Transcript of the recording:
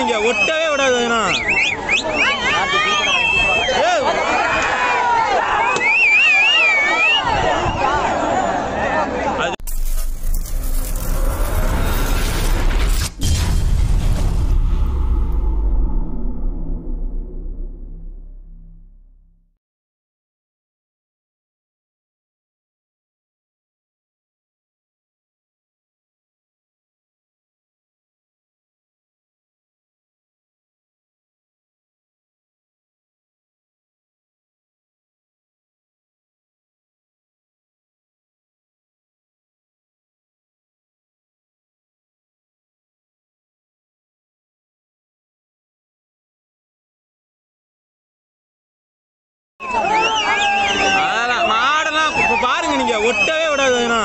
நீங்க ஒட்டவே விடாதுண்ணா விடாதீங்க நீங்க ஒட்டவே விடாதீங்கண்ணா